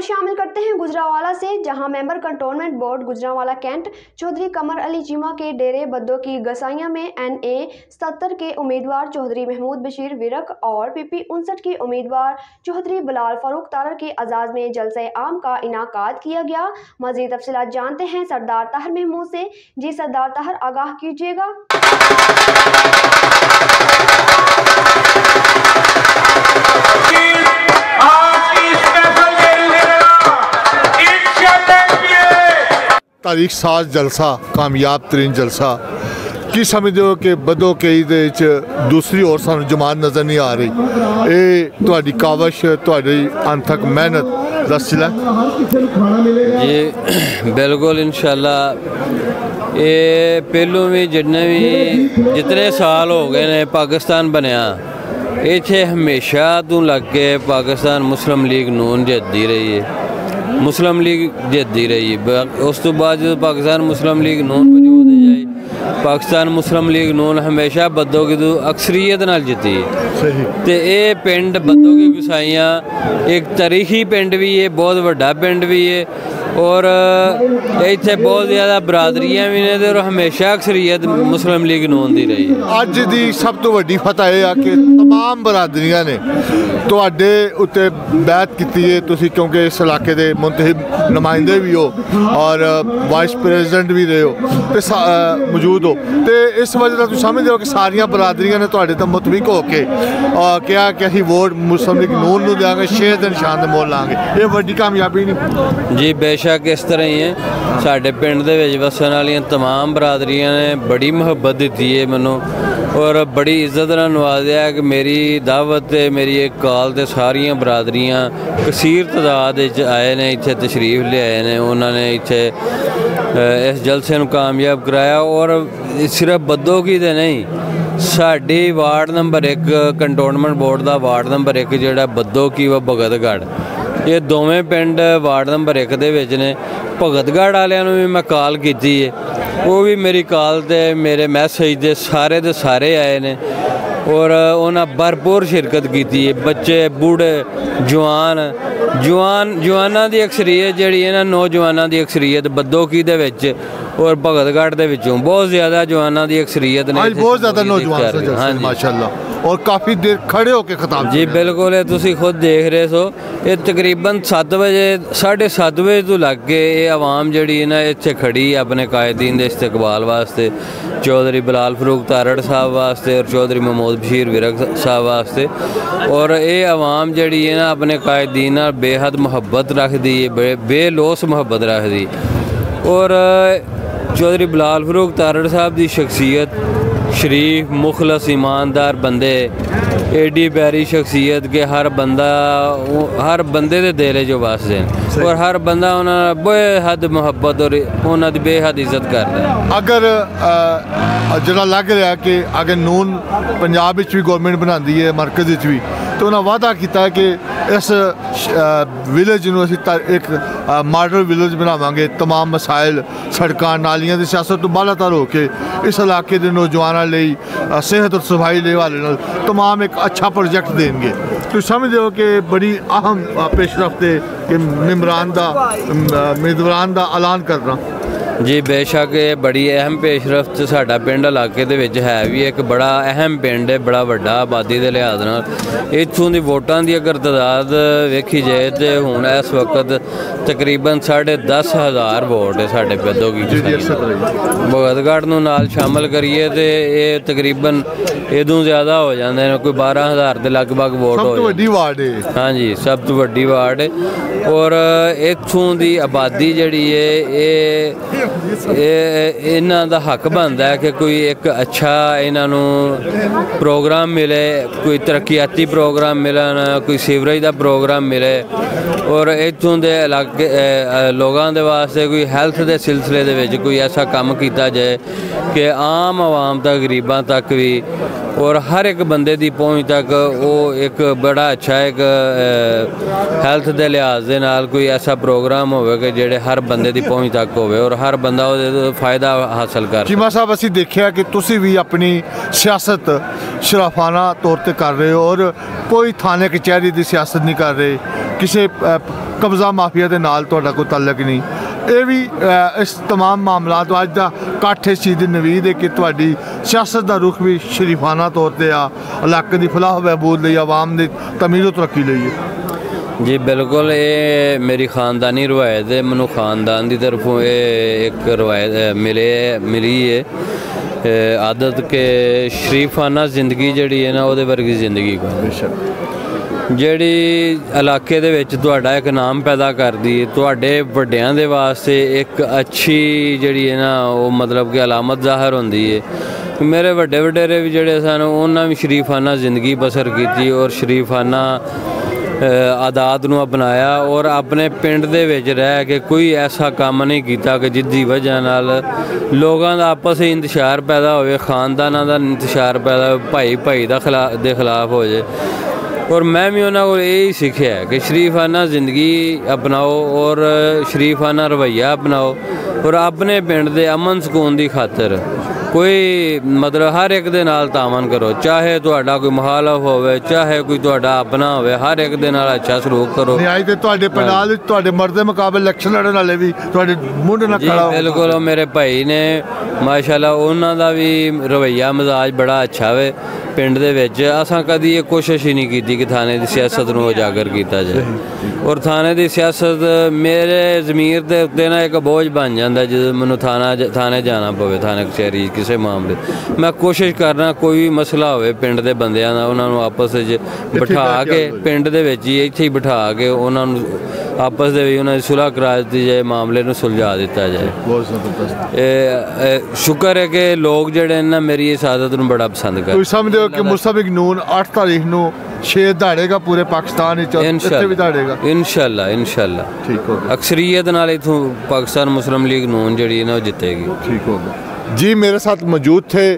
खबर शामिल करते हैं गुजरावाला से, जहाँ member cantonment board Gujranwala cantt, Chaudhry Qamar Ali Cheema के डेरे बद्दो की गसाइयाँ में एन ए सत्तर के उम्मीदवार चौधरी महमूद बशीर विरक और पी पी उनसठ के उम्मीदवार चौधरी बिलाल फारूक तारर के आज़ाद में जलसे आम का इनका किया गया। मजीद तफसीत जानते हैं सरदार ताहर महमूद से। जी सरदार ताहर, आगाह कीजिएगा। ਤਾਰੀਖ ਸਾਜ਼ ਜਲਸਾ ਕਾਮਯਾਬ ਤਰੀਨ ਜਲਸਾ ਕੀ ਸਮਝਦੇ ਹੋ ਕਿ ਬਦੋ ਕਈ ਦੇ ਵਿੱਚ ਦੂਸਰੀ ਔਰ ਸਾਨੂੰ ਜਮਾਤ ਨਜ਼ਰ ਨਹੀਂ ਆ ਰਹੀ ਇਹ ਤੁਹਾਡੀ ਕਾਵਸ਼ ਤੁਹਾਡੀ ਅੰਤਕ ਮਿਹਨਤ ਦਾ ਸਿਲਾ ਜੀ ਬਿਲਕੁਲ ਇਨਸ਼ਾਅੱਲਾ ਇਹ ਪਹਿਲੋਂ ਵੀ ਜਿੰਨੇ ਵੀ ਜਿਤਨੇ ਸਾਲ ਹੋ ਗਏ ਨੇ ਪਾਕਿਸਤਾਨ ਬਣਿਆ ਇੱਥੇ ਹਮੇਸ਼ਾ ਤੋਂ ਲੱਗ ਕੇ ਪਾਕਿਸਤਾਨ ਮੁਸਲਿਮ ਲੀਗ ਨੂਨ ਜਿੱਤਦੀ ਰਹੀ ਹੈ ਮੁਸਲਿਮ ਲੀਗ ਜਿੱਤਦੀ ਰਹੀ। ਉਸ ਤੋਂ ਬਾਅਦ ਜਦੋਂ ਪਾਕਿਸਤਾਨ ਮੁਸਲਿਮ ਲੀਗ ਨੂਨ ਵਜੂਦ ਜਾਈ ਪਾਕਿਸਤਾਨ ਮੁਸਲਿਮ ਲੀਗ ਨੂਨ ਹਮੇਸ਼ਾ ਬੱਦੋਗੀ ਤੋਂ ਅਕਸਰੀਅਤ ਨਾਲ ਜਿੱਤੀ। ਸਹੀ। ਤੇ ਇਹ ਪਿੰਡ ਬੱਦੋਗੀ ਗੁਸਾਈਆਂ ਇੱਕ ਤਾਰੀਖੀ ਪਿੰਡ ਵੀ ਹੈ ਬਹੁਤ ਵੱਡਾ ਪਿੰਡ ਵੀ ਹੈ ਔਰ ਇੱਥੇ ਬਹੁਤ ਜ਼ਿਆਦਾ ਬਰਾਦਰੀਆਂ ਵੀ ਨੇ ਤੇ ਔਰ ਹਮੇਸ਼ਾ ਅਕਸਰੀਅਤ ਮੁਸਲਿਮ ਲੀਗ ਨੂੰ ਹੁੰਦੀ ਰਹੀ ਅੱਜ ਦੀ ਸਭ ਤੋਂ ਵੱਡੀ ਫਤਹ ਇਹ ਆ ਕਿ तमाम ਬਰਾਦਰੀਆਂ ਨੇ ਤੁਹਾਡੇ ਉੱਤੇ ਬੈਤ ਕੀਤੀ ਹੈ ਤੁਸੀਂ ਕਿਉਂਕਿ ਇਸ ਇਲਾਕੇ ਦੇ ਮੁੰਤਖਬ ਨੁਮਾਇੰਦੇ ਵੀ ਹੋ ਔਰ ਵਾਈਸ ਪ੍ਰੈਜ਼ੀਡੈਂਟ ਵੀ ਰਹੇ ਹੋ ਤੇ ਮੌਜੂਦ ਹੋ ਤੇ ਇਸ ਵਜ੍ਹਾ ਨਾਲ ਤੁਸੀਂ ਸਮਝਦੇ ਹੋ ਕਿ ਸਾਰੀਆਂ ਬਰਾਦਰੀਆਂ ਨੇ ਤੁਹਾਡੇ ਤੋਂ ਮੁਤਫਿਕ ਹੋ ਕੇ ਕਿਹਾ ਕਿ ਅਸੀਂ ਵੋਟ ਮੁਸਲਿਮ ਲੀਗ ਨੂਨ ਨੂੰ ਦੇਵਾਂਗੇ ਸ਼ੇਰ ਦੇ ਨਿਸ਼ਾਨ ਦੇ ਮੋਲ ਲਾਂਗੇ ਇਹ ਵੱਡੀ ਕਾਮਯਾਬੀ ਨਹੀਂ ਜੀ ਬੇਸ਼ੱਕ ਇਸ ਤਰ੍ਹਾਂ ਹੀ ਹੈ ਸਾਡੇ ਪਿੰਡ ਦੇ ਵਿੱਚ ਵਸਣ ਵਾਲੀਆਂ तमाम ਬਰਾਦਰੀਆਂ ਨੇ ਬੜੀ ਮੁਹੱਬਤ ਦਿੱਤੀ ਹੈ ਮੈਨੂੰ ਔਰ ਬੜੀ ਇੱਜ਼ਤ ਨਾਲ ਨਵਾਜ਼ਿਆ ਕਿ ਮੇਰੀ ਦਾਵਤ ਤੇ ਮੇਰੀ ਇੱਕ ਕਾਲ ਤੇ ਸਾਰੀਆਂ ਬਰਾਦਰੀਆਂ ਕਸੀਰ ਤਦਾਦ ਵਿੱਚ ਆਏ ਨੇ ਇੱਥੇ ਤਸ਼ਰੀਫ ਲਿਆਏ ਨੇ ਉਹਨਾਂ ਨੇ ਇੱਥੇ ਇਸ ਜਲਸੇ ਨੂੰ ਕਾਮਯਾਬ ਕਰਾਇਆ ਔਰ ਸਿਰਫ ਬੱਦੋਗੀ ਦੇ ਨਹੀਂ ਸਾਡੀ ਵਾਰਡ ਨੰਬਰ 1 ਕੰਟੋਨਮੈਂਟ ਬੋਰਡ ਦਾ ਵਾਰਡ ਨੰਬਰ 1 ਜਿਹੜਾ ਬੱਦੋ ਕੀ ਵਾ ਭਗਤਗੜ ਇਹ ਦੋਵੇਂ ਪਿੰਡ ਵਾਰਡ ਨੰਬਰ 1 ਦੇ ਵਿੱਚ ਨੇ। ਭਗਤਗੜ ਵਾਲਿਆਂ ਨੂੰ ਵੀ ਮੈਂ ਕਾਲ ਕੀਤੀ ਹੈ ਉਹ ਵੀ ਮੇਰੀ ਕਾਲ ਤੇ ਮੇਰੇ ਮੈਸੇਜ ਦੇ ਸਾਰੇ ਦੇ ਸਾਰੇ ਆਏ ਨੇ। ਔਰ ਉਹਨਾਂ ਭਰਪੂਰ ਸ਼ਿਰਕਤ ਕੀਤੀ ਹੈ ਬੱਚੇ ਬੂੜੇ ਜਵਾਨ ਜਵਾਨ ਜਵਾਨਾਂ ਦੀ ਅਕਸਰੀਅਤ ਜਿਹੜੀ ਇਹਨਾਂ ਨੌਜਵਾਨਾਂ ਦੀ ਅਕਸਰੀਅਤ ਬੱਦੋਕੀ ਦੇ ਵਿੱਚ ਔਰ ਭਗਤਗੜ ਦੇ ਵਿੱਚੋਂ ਬਹੁਤ ਜ਼ਿਆਦਾ ਜਵਾਨਾਂ ਦੀ ਅਕਸਰੀਅਤ ਨੇ ਅੱਜ ਬਹੁਤ ਜ਼ਿਆਦਾ ਨੌਜਵਾਨ ਹਾਂ। ਮਾਸ਼ਾਅੱਲਾ। ਔਰ ਕਾਫੀ ਦੇਰ ਖੜੇ ਹੋ ਕੇ ਖਿਤਾਬ ਜੀ ਬਿਲਕੁਲ ਇਹ ਤੁਸੀਂ ਖੁਦ ਦੇਖ ਰਹੇ ਸੋ। ਇਹ ਤਕਰੀਬਨ 7 ਵਜੇ 7:30 ਵਜੇ ਤੋਂ ਲੱਗ ਕੇ ਇਹ ਆਵਾਮ ਜਿਹੜੀ ਨਾ ਇੱਥੇ ਖੜੀ ਆਪਣੇ ਕਾਇਦੀਨ ਦੇ ਇਸਤਕਬਾਲ ਵਾਸਤੇ ਚੌਧਰੀ ਬਲਾਲ ਫਰੂਕ ਤਾਰੜ ਸਾਹਿਬ ਵਾਸਤੇ ਔਰ ਚੌਧਰੀ ਮਹਮੂਦ ਬਸ਼ੀਰ ਵਿਰਕ ਸਾਹਿਬ ਵਾਸਤੇ। ਔਰ ਇਹ ਆਵਾਮ ਜਿਹੜੀ ਹੈ ਨਾ ਆਪਣੇ ਕਾਇਦੀਨ ਨਾਲ ਬੇਹੱਦ ਮੁਹੱਬਤ ਰੱਖਦੀ ਹੈ ਬੇਲੋਸ ਮੁਹੱਬਤ ਰੱਖਦੀ। ਔਰ ਚੌਧਰੀ ਬਲਾਲ ਫਰੂਕ ਤਾਰੜ ਸਾਹਿਬ ਦੀ ਸ਼ਖਸੀਅਤ शरीफ मुखलस ईमानदार बंदे एडी प्यारी शख्सियत के हर बंदा हर बंदे दे दिल जो वास्ते और हर बंदा उन्होंने बेहद मुहब्बत और उन्होंने बेहद इज्जत करता अगर ਜਿਹੜਾ ਲੱਗ ਰਿਹਾ ਕਿ ਅਗਰ ਨੂਨ ਪੰਜਾਬ ਵਿੱਚ ਵੀ ਗਵਰਨਮੈਂਟ ਬਣਾਉਂਦੀ ਹੈ ਮਰਕਜ਼ ਵਿੱਚ ਵੀ ਤੇ ਉਹਨਾਂ ਵਾਅਦਾ ਕੀਤਾ ਕਿ ਇਸ ਵਿਲੇਜ ਨੂੰ ਅਸੀਂ ਇੱਕ ਮਾਡਲ ਵਿਲੇਜ ਬਣਾਵਾਂਗੇ तमाम ਮਸਾਇਲ ਸੜਕਾਂ ਨਾਲੀਆਂ ਦੀ ਸਿਆਸਤ ਤੋਂ ਬਾਲਾਤਰ ਹੋ ਕੇ ਇਸ ਇਲਾਕੇ ਦੇ ਨੌਜਵਾਨਾਂ ਲਈ ਸਿਹਤ ਔਰ ਸਫਾਈ ਦੇ ਹਵਾਲੇ ਨਾਲ तमाम ਇੱਕ ਅੱਛਾ ਪ੍ਰੋਜੈਕਟ ਦੇਣਗੇ ਤੁਸੀਂ ਸਮਝਦੇ ਹੋ ਕਿ ਬੜੀ ਅਹਮ ਪੇਸ਼ਰਫਤ ਹੈ ਕਿ ਨਿਮਰਾਨ ਦਾ ਮਿਦਵਰਾਨ ਦਾ ਐਲਾਨ ਕਰਨਾ ਜੀ ਬੇਸ਼ੱਕ ਇਹ ਬੜੀ ਅਹਿਮ ਪੇਸ਼ਰਫਤ ਸਾਡਾ ਪਿੰਡ ਇਲਾਕੇ ਦੇ ਵਿੱਚ ਹੈ ਵੀ ਇੱਕ ਬੜਾ ਅਹਿਮ ਪਿੰਡ ਹੈ ਬੜਾ ਵੱਡਾ ਆਬਾਦੀ ਦੇ ਲਿਹਾਜ਼ ਨਾਲ। ਇੱਥੋਂ ਦੀ ਵੋਟਾਂ ਦੀ ਅਗਰ ਤਦਾਦ ਵੇਖੀ ਜਾਏ ਤੇ ਹੁਣ ਇਸ ਵਕਤ ਤਕਰੀਬਨ 10500 ਵੋਟ ਹੈ ਸਾਡੇ ਪਿੰਡੋਂ ਕੀ ਬਗਤਗੜ ਨੂੰ ਨਾਲ ਸ਼ਾਮਲ ਕਰੀਏ ਤੇ ਇਹ ਤਕਰੀਬਨ ਇਦੋਂ ਜ਼ਿਆਦਾ ਹੋ ਜਾਂਦੇ ਨੇ ਕੋਈ 12000 ਦੇ ਲਗਭਗ ਵੋਟ ਹੋ ਸਭ ਤੋਂ ਵੱਡੀ ਵਾਰਡ ਹੈ ਹਾਂਜੀ ਸਭ ਤੋਂ ਵੱਡੀ ਵਾਰਡ ਹੈ ਔਰ ਇੱਥੋਂ ਦੀ ਆਬਾਦੀ ਜਿਹੜੀ ਹੈ ਇਹ ਇਹ ਇਹਨਾਂ ਦਾ ਹੱਕ ਬਣਦਾ ਹੈ ਕਿ ਕੋਈ ਇੱਕ ਅੱਛਾ ਇਹਨਾਂ ਨੂੰ ਪ੍ਰੋਗਰਾਮ ਮਿਲੇ, ਕੋਈ ਤਰੱਕੀਆਤੀ ਪ੍ਰੋਗਰਾਮ ਮਿਲਣ, ਕੋਈ ਸੀਵਰੇਜ ਦਾ ਪ੍ਰੋਗਰਾਮ ਮਿਲੇ। ਔਰ ਇੱਥੋਂ ਦੇ ਇਲਾਕੇ ਲੋਕਾਂ ਦੇ ਵਾਸਤੇ ਕੋਈ ਹੈਲਥ ਦੇ ਸਿਲਸਿਲੇ ਦੇ ਵਿੱਚ ਕੋਈ ਐਸਾ ਕੰਮ ਕੀਤਾ ਜਾਏ ਕਿ ਆਮ ਆਵਾਮ ਤੱਕ, ਗਰੀਬਾਂ ਤੱਕ ਵੀ ਔਰ ਹਰ ਇੱਕ ਬੰਦੇ ਦੀ ਪਹੁੰਚ ਤੱਕ ਉਹ ਇੱਕ ਬੜਾ ਅੱਛਾ ਇੱਕ ਹੈਲਥ ਦੇ ਲਿਹਾਜ਼ ਦੇ ਨਾਲ ਕੋਈ ਐਸਾ ਪ੍ਰੋਗਰਾਮ ਹੋਵੇ ਕਿ ਜਿਹੜੇ ਹਰ ਬੰਦੇ ਦੀ ਪਹੁੰਚ ਤੱਕ ਹੋਵੇ ਔਰ ਹਰ ਬੰਦਾ ਉਹਦੇ ਤੋਂ ਫਾਇਦਾ ਹਾਸਲ ਕਰ ਚੀਮਾ ਸਾਹਿਬ ਅਸੀਂ ਦੇਖਿਆ ਕਿ ਤੁਸੀਂ ਵੀ ਆਪਣੀ ਸਿਆਸਤ ਸ਼ਰਾਫਾਨਾ ਤੌਰ ਤੇ ਕਰ ਰਹੇ ਹੋ ਔਰ ਕੋਈ ਥਾਣੇ ਕਚਹਿਰੀ ਦੀ ਸਿਆਸਤ ਨਹੀਂ ਕਰ ਰਹੇ। ਕਿਸੇ ਕਬਜ਼ਾ ਮਾਫੀਆ ਦੇ ਨਾਲ ਤੁਹਾਡਾ ਕੋਈ ਤਾਲੁਕ ਨਹੀਂ। ਇਹ ਵੀ ਅ, ਇਸ तमाम ਮਾਮਲਾ ਤੋਂ ਅੱਜ ਦਾ ਇਕੱਠ ਇਸ ਚੀਜ਼ ਦੀ ਨਵੀਦ ਹੈ ਕਿ ਤੁਹਾਡੀ ਸਿਆਸਤ ਦਾ ਰੁਖ ਵੀ ਸ਼ਰੀਫਾਨਾ ਤੌਰ ਤੇ ਆ ਇਲਾਕੇ ਦੀ ਫਲਾਹ ਬਹਿਬੂਦ ਲਈ ਆਵਾਮ ਦੀ ਤਮੀਰ ਤੇ ਤਰੱਕੀ ਲਈ ਹੈ ਜੀ ਬਿਲਕੁਲ ਇਹ ਮੇਰੀ ਖਾਨਦਾਨੀ ਰਵਾਇਤ ਹੈ ਮੈਨੂੰ ਖਾਨਦਾਨ ਦੀ ਤਰਫੋਂ ਇਹ ਇੱਕ ਰਵਾਇਤ ਅ, ਮਿਲੇ ਮਿਲੀ ਹੈ ਅ, ਆਦਤ ਕਿ ਸ਼ਰੀਫਾਨਾ ਜ਼ਿੰਦਗੀ ਜਿਹੜੀ ਹੈ ਨਾ ਉਹਦੇ ਵਰਗੀ ਜ਼ਿੰਦਗੀ ਕੋਈ ਬੇਸ਼ੱਕ ਜਿਹੜੀ ਇਲਾਕੇ ਦੇ ਵਿੱਚ ਤੁਹਾਡਾ ਇੱਕ ਨਾਮ ਪੈਦਾ ਕਰਦੀ ਹੈ, ਤੁਹਾਡੇ ਵੱਡਿਆਂ ਦੇ ਵਾਸਤੇ ਇੱਕ ਅੱਛੀ ਜਿਹੜੀ ਹੈ ਨਾ, ਉਹ ਮਤਲਬ ਕਿ ਅਲਾਮਤ ਜ਼ਾਹਰ ਹੁੰਦੀ ਹੈ। ਮੇਰੇ ਵੱਡੇ ਵਡੇਰੇ ਵੀ ਜਿਹੜੇ ਸਨ, ਉਹਨਾਂ ਵੀ ਸ਼ਰੀਫਾਨਾ ਜ਼ਿੰਦਗੀ ਬਸਰ ਕੀਤੀ ਔਰ ਸ਼ਰੀਫਾਨਾ ਆਦਾਤ ਨੂੰ ਅਪਣਾਇਆ ਔਰ ਆਪਣੇ ਪਿੰਡ ਦੇ ਵਿੱਚ ਰਹਿ ਕੇ ਕੋਈ ਐਸਾ ਕੰਮ ਨਹੀਂ ਕੀਤਾ ਕਿ ਜਿੱਦੀ ਵਜ੍ਹਾ ਨਾਲ ਲੋਕਾਂ ਦਾ ਆਪਸ ਵਿੱਚ ਇੰਤਸ਼ਾਰ ਪੈਦਾ ਹੋਵੇ, ਖਾਨਦਾਨਾਂ ਦਾ ਇੰਤਸ਼ਾਰ ਪੈਦਾ ਹੋਵੇ ਭਾਈ ਭਾਈ ਦਾ ਖਿਲਾ, ਦੇ ਖਿਲਾਫ ਹੋ ਜਾਏ। ਔਰ ਮੈਂ ਵੀ ਉਹਨਾਂ ਕੋਲ ਇਹ ਹੀ ਸਿੱਖਿਆ ਕਿ ਸ਼ਰੀਫਾਨਾ ਜ਼ਿੰਦਗੀ ਅਪਣਾਓ ਔਰ ਸ਼ਰੀਫਾਨਾ ਰਵਈਆ ਅਪਣਾਓ। ਔਰ ਆਪਣੇ ਪਿੰਡ ਦੇ ਅਮਨ ਸਕੂਨ ਦੀ ਖਾਤਰ ਕੋਈ ਮਤਲਬ ਹਰ ਇੱਕ ਦੇ ਨਾਲ ਤਾਮਨ ਕਰੋ ਚਾਹੇ ਤੁਹਾਡਾ ਕੋਈ ਮੁਖਾਲਫ ਹੋਵੇ ਚਾਹੇ ਕੋਈ ਤੁਹਾਡਾ ਆਪਣਾ ਹੋਵੇ ਹਰ ਇੱਕ ਦੇ ਨਾਲ ਅੱਛਾ ਸਲੂਕ ਕਰੋ। ਨਿਆਈ ਤੇ ਤੁਹਾਡੇ ਪੰਡਾਲ ਵਿੱਚ ਤੁਹਾਡੇ ਮਰਦ ਦੇ ਮੁਕਾਬਲੇ ਇਲੈਕਸ਼ਨ ਲੜਨ ਵਾਲੇ ਵੀ ਤੁਹਾਡੇ ਮੁੰਡੇ ਨਾਲ ਖੜਾ ਹੋ ਬਿਲਕੁਲ ਮੇਰੇ ਭਾਈ ਨੇ ਮਾਸ਼ਾਅੱਲਾ ਉਹਨਾਂ ਦਾ ਵੀ ਰਵਈਆ ਮਜ਼ਾਜ ਬੜਾ ਅੱਛਾ ਵੇ। ਪਿੰਡ ਦੇ ਵਿੱਚ ਅਸਾਂ ਕਦੀ ਇਹ ਕੋਸ਼ਿਸ਼ ਹੀ ਨਹੀਂ ਕੀਤੀ ਕਿ ਥਾਣੇ ਦੀ ਸਿਆਸਤ ਨੂੰ ਉਜਾਗਰ ਕੀਤਾ ਜਾਏ। ਔਰ ਥਾਣੇ ਦੀ ਸਿਆਸਤ ਮੇਰੇ ਜ਼ਮੀਰ ਦੇ ਉੱਤੇ ਨਾ ਇੱਕ ਬੋਝ ਬਣ ਜਾਂਦਾ ਜਦੋਂ ਮੈਨੂੰ ਥਾਣਾ ਥਾਣੇ ਜਾਣਾ ਪਵੇ ਥਾਣੇ ਕਚਹਿਰੀ ਕਿਸੇ ਮਾਮਲੇ। ਮੈਂ ਕੋਸ਼ਿਸ਼ ਕਰਨਾ ਕੋਈ ਵੀ ਮਸਲਾ ਹੋਵੇ ਪਿੰਡ ਦੇ ਬੰਦਿਆਂ ਦਾ ਉਹਨਾਂ ਨੂੰ ਆਪਸ ਵਿੱਚ ਬਿਠਾ ਕੇ ਪਿੰਡ ਦੇ ਵਿੱਚ ਹੀ ਇੱਥੇ ਹੀ ਬਿਠਾ ਕੇ ਉਹਨਾਂ ਨੂੰ ਆਪਸ ਦੇ ਵਿੱਚ ਉਹਨਾਂ ਦੀ ਸੁਲ੍ਹਾ ਕਰਾ ਦਿੱਤੀ ਜਾਏ ਮਾਮਲੇ ਨੂੰ ਸੁਲਝਾ ਦਿੱਤਾ ਜਾਏ। ਬਹੁਤ ਜ਼ਬਰਦਸਤ। ਇਹ ਸ਼ੁਕਰ ਹੈ ਕਿ ਲੋਕ ਜਿਹੜੇ ਨੇ ਮੇਰੀ ਇਸ ਆਦਤ ਨੂੰ ਬੜਾ ਪਸੰਦ ਕਰ ਤੁਸੀਂ ਸਮਝਦੇ ਹੋ ਕਿ ਮੁਸਬਿਕ ਨੂਨ 8 ਤਾਰੀਖ ਨੂੰ ਸ਼ੇਰ ਦਾੜੇਗਾ ਪੂਰੇ ਪਾਕਿਸਤਾਨ ਵਿੱਚ ਇੱਥੇ ਵੀ ਦਾੜੇਗਾ ਇਨਸ਼ਾਅੱਲਾ ਇਨਸ਼ਾਅੱਲਾ ਠੀਕ ਹੋ ਗਿਆ ਅਕਸਰੀਅਤ ਨਾਲ ਇਥੋਂ ਪਾਕਿਸਤਾਨ ਮੁਸਲਮ ਲੀਗ ਨੂਨ ਜਿਹੜੀ ਹੈ ਨਾ ਉਹ ਜਿੱਤੇਗੀ ਠੀਕ ਹੋ ਗਿਆ जी, मेरे साथ मौजूद थे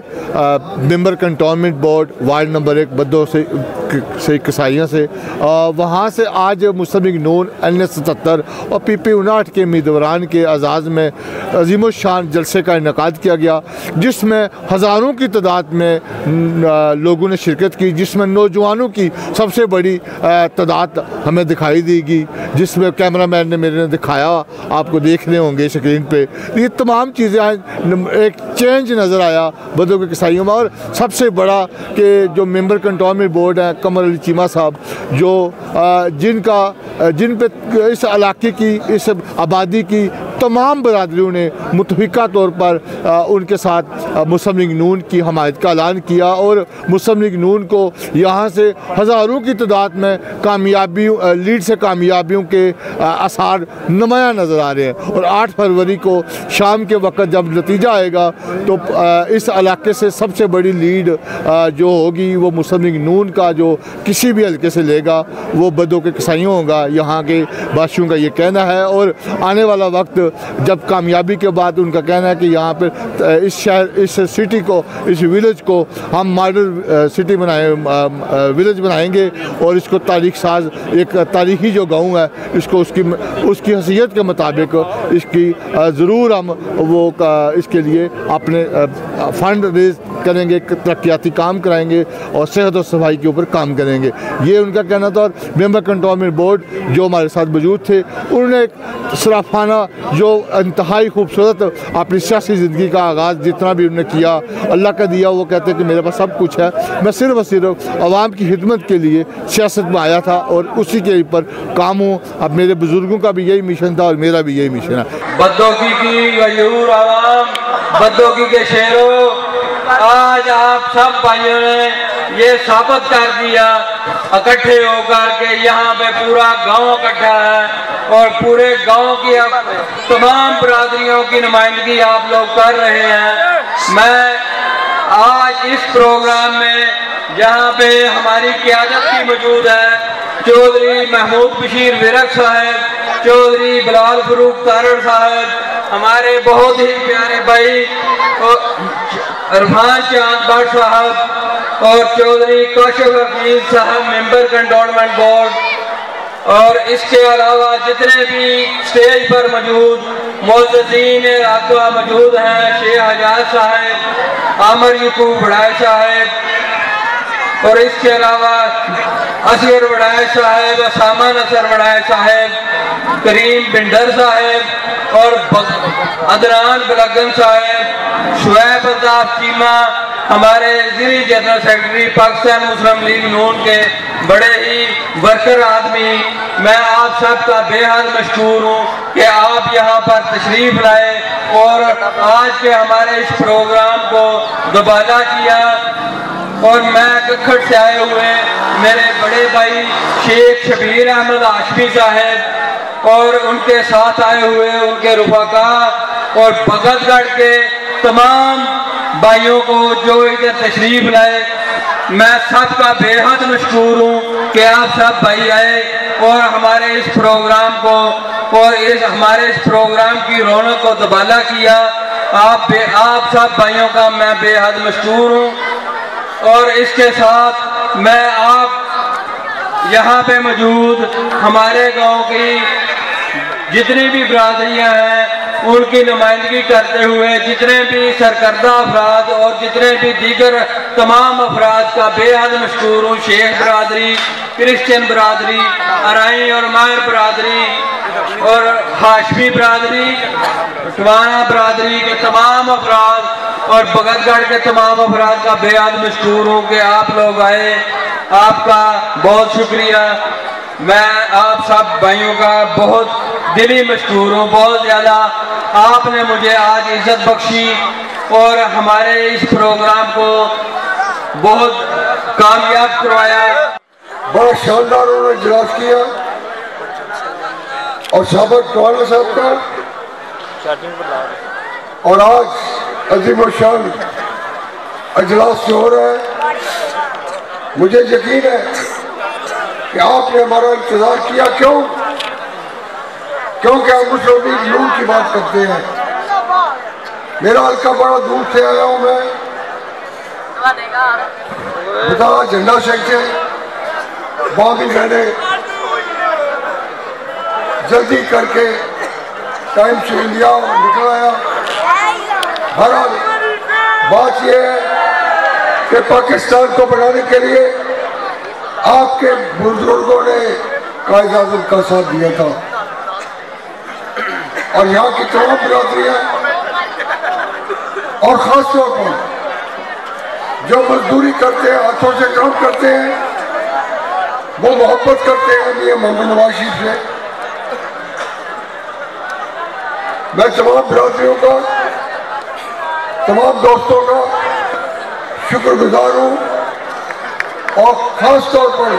member cantonment board ward number एक, बदो से से, कसाइयों से। वहाँ से आज मुस्लिम नून, एन एस सतर और पी पी उनाहठ के उम्मीदवारान के एजाज़ में अजीम शान जलसे का इनका किया गया, जिसमें हज़ारों की तादाद में लोगों ने शिरकत की, जिसमें नौजवानों की सबसे बड़ी तादाद हमें दिखाई देगी जिसमें कैमरा मैन ने मेरे ने दिखाया, आपको देख रहे होंगे स्क्रीन पर ये तमाम चीज़ें एक चेंज नज़र आया बदों के कसाइयों में। और सबसे बड़ा कि जो मेंबर कंटोनमेंट बोर्ड है, कमर अली चीमा साहब, जो जिनका, जिन पे इस इलाके की, इस आबादी की तमाम बरदरियों ने मुतफ़ा तौर पर अ, उनके साथ मुस्लिम लीग नून की हमायत का ऐलान किया और मुस्लिम लीग नून को यहाँ से हज़ारों की तादाद में कामयाबी लीड से कामयाबियों के आसार नुमाया नज़र आ रहे हैं और आठ फरवरी को शाम के वक्त जब नतीजा आएगा तो इस इलाके से सबसे बड़ी लीड जो होगी वो मुस्लिम लीग नून का जो किसी भी हल्के से लेगा वो बदों के कसाइयों होगा। यहाँ के बाशियों का ये कहना है और आने वाला वक्त जब कामयाबी के बाद उनका कहना है कि यहाँ पर इस शहर, इस सिटी को, इस विलेज को हम मॉडल सिटी बनाए विलेज बनाएँगे और इसको तारीख साज, एक तारीखी जो गाँव है, इसको उसकी उसकी हसीियत के मुताबिक इसकी ज़रूर हम वो इसके लिए अपने फंड रेज करेंगे, तरक्याती काम कराएँगे और सेहत और सफ़ाई के ऊपर काम करेंगे। ये उनका कहना था और मेंबर कंटोनमेंट बोर्ड जो हमारे साथ मौजूद थे, उन्होंने एक सराफाना, जो इंतहाई खूबसूरत अपनी सियासी ज़िंदगी का आगाज़ जितना भी उन्होंने किया, अल्लाह का दिया, वो कहते हैं कि मेरे पास सब कुछ है। मैं सिर्फ़ और सिर्फ़ आवाम की खिदमत के लिए सियासत में आया था और उसी के ऊपर काम हूँ। अब मेरे बुज़ुर्गों का भी यही मिशन था और मेरा भी यही मिशन है। बदोगी की गयूर आवाम बदोगी के शेरों आज आप सब भाइयों ने ये साबित कर दिया, इकट्ठे होकर के यहाँ पे पूरा गाँव इकट्ठा है और पूरे गाँव की अब तमाम बरादरियों की नुमाइंदगी आप लोग कर रहे हैं। मैं आज इस प्रोग्राम में जहाँ पे हमारी क्यादत भी मौजूद है। चौधरी महमूद बशीर विरक साहब, चौधरी बिलाल फरूक तारड़ साहब, हमारे बहुत ही प्यारे भाई इरफान चाँद भट्ट साहब और चौधरी कौशल हफीज साहब मेंबर कंटोनमेंट बोर्ड और इसके अलावा जितने भी स्टेज पर मौजूद मोजीन रातवा मौजूद हैं, शेख आज़ाद साहब, आमर यकूब बड़ाए साहब, और इसके अलावा असगर वड़ाय साहेब, असामा नसर वड़ाय साहेब, करीम बिंडर साहेब और अदनान बलगन साहेब, शुएब अल्ताफ चीमा, हमारे जिली जनरल सेक्रेटरी पाकिस्तान मुस्लिम लीग नून के बड़े ही वर्कर आदमी, मैं आप सबका बेहद मशहूर हूँ कि आप यहाँ पर तशरीफ़ लाए और आज के हमारे इस प्रोग्राम को दोबारा किया। और मैं कखड़ से आए हुए मेरे बड़े भाई शेख शबीर अहमद आशमी साहब और उनके साथ आए हुए उनके रुफाका और भगतगढ़ के तमाम भाइयों को जो इधर तशरीफ़ लाए, मैं सबका बेहद मशहूर हूँ कि आप सब भाई आए और हमारे इस प्रोग्राम को और इस हमारे इस प्रोग्राम की रौनक को तबाला किया। आप बे, आप सब भाइयों का मैं बेहद मशहूर हूँ और इसके साथ मैं आप यहाँ पे मौजूद हमारे गाँव की जितनी भी बरदरियाँ हैं, उनकी नुमाइंदगी करते हुए जितने भी सरकर्दा अफराद और जितने भी दीगर तमाम अफराद का बेहद मशहूर हूँ शेख बरदरी, क्रिश्चियन बरदरी, अराई और मायर बरदरी और हाशमी बरदरी टवाना बरदरी के तमाम अफराद और भगतगढ़ के तमाम अफराद का बेहद मशहूर हूँ कि आप लोग आए। आपका बहुत शुक्रिया। मैं आप सब भाइयों का बहुत दिली मशहूर हूँ बहुत ज़्यादा। आपने मुझे आज इज़्ज़त बख्शी और हमारे इस प्रोग्राम को बहुत कामयाब करवाया। बड़ा शानदार उन्होंने इजलास किया। और सबक टवाना साहब का। और आज अजीम शान अजलास जो हो रहा है। मुझे यकीन है कि आपने हमारा इंतज़ार किया क्यों? क्योंकि हम मुस्लिम लीग नून की बात करते हैं। मेरा हल्का बड़ा दूर से आया हूँ मैं। बता झंडा सेक्टर वहाँ भी मैंने जल्दी करके टाइम से और निकल आया बहरहाल बात यह है कि पाकिस्तान को बनाने के लिए आपके बुज़ुर्गों ने कायद आज़म का साथ दिया था। और यहाँ की तमाम बिरादरियाँ और ख़ास तौर पर जो मजदूरी करते हैं, हाथों से काम करते हैं, वो मोहब्बत करते हैं ये मोहम्मद नवाज़ शरीफ से। मैं तमाम बिरादरियों का, तमाम दोस्तों का शुक्रगुजार हूँ। और ख़ास तौर पर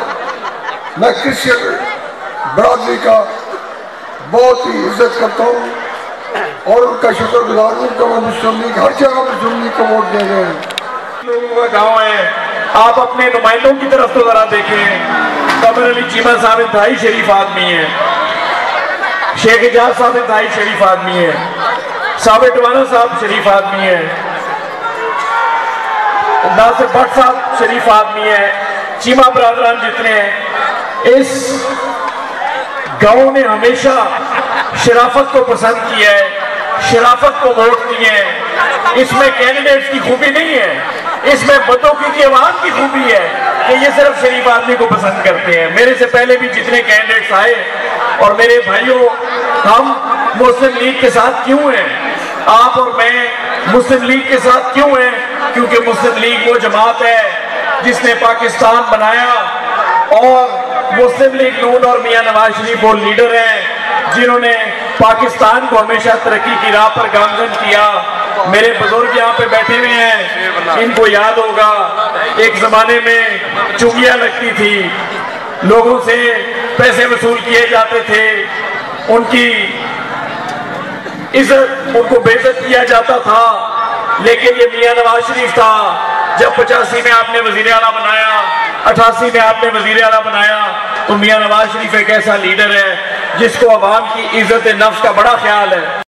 मैं क्रिश्चियन बरादरी का बहुत ही इज़्ज़त करता हूँ। और उनका शुक्रगुजार हूँ कि वो मुस्लिम लीग, हर जगह मुस्लिम लीग को वोट दे रहे हैं। गाँव है। आप अपने नुमाइंदों की तरफ़ तो जरा देखें। कमर अली चीमा साहब इंतहाई शरीफ आदमी है। शेख एजाज साहब इंतहाई शरीफ आदमी है। साबिर टवाना साहब शरीफ आदमी है। नासिर भट्ट साहब शरीफ आदमी है। चीमा बरदरान जितने हैं। इस गाँव ने हमेशा शराफत को पसंद किया है, शराफत को वोट दिए हैं। इसमें कैंडिडेट्स की खूबी नहीं है, इसमें बतौकी की आवाज़ की खूबी है कि ये सिर्फ़ शरीफ आदमी को पसंद करते हैं। मेरे से पहले भी जितने कैंडिडेट्स आए और मेरे भाइयों, हम मुस्लिम लीग के साथ क्यों हैं? आप और मैं मुस्लिम लीग के साथ क्यों हैं? क्योंकि मुस्लिम लीग वो जमात है जिसने पाकिस्तान बनाया और मुस्लिम लीग नून और मियाँ नवाज़ शरीफ वो लीडर हैं, जिन्होंने पाकिस्तान को हमेशा तरक्की की राह पर गामजन किया। मेरे बुज़ुर्ग यहाँ पे बैठे हुए हैं, इनको याद होगा, एक जमाने में चुंगियाँ लगती थी। लोगों से पैसे वसूल किए जाते थे। उनकी इज़्ज़त उनको बेइज्जत किया जाता था, लेकिन ये मियाँ नवाज़ शरीफ था, जब पचासी में आपने वज़ीर आला बनाया अठासी में आपने वज़ीर अला बनाया तो मियाँ नवाज़ शरीफ एक ऐसा लीडर है, जिसको अवाम की इज़्ज़त नफ्स का बड़ा ख्याल है।